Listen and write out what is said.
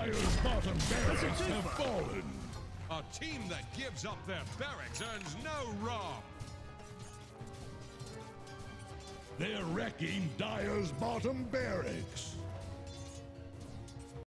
Dire's bottom barracks have fallen. A team that gives up their barracks earns no ROM. They're wrecking Dire's bottom barracks.